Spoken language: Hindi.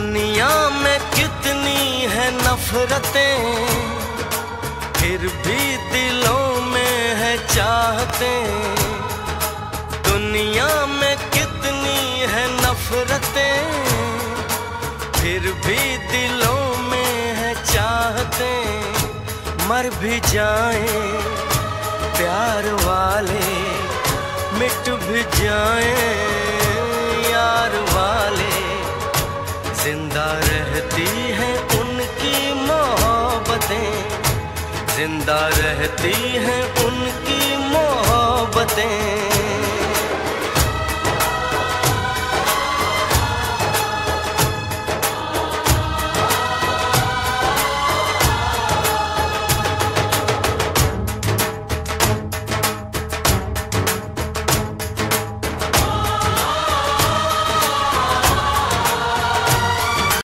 दुनिया में कितनी है नफरतें, फिर भी दिलों में है चाहते। दुनिया में कितनी है नफरतें, फिर भी दिलों में है चाहते। मर भी जाए प्यार वाले, मिट भी जाए। रहती हैं उनकी मोहब्बतें ज़िंदा रहती हैं उनकी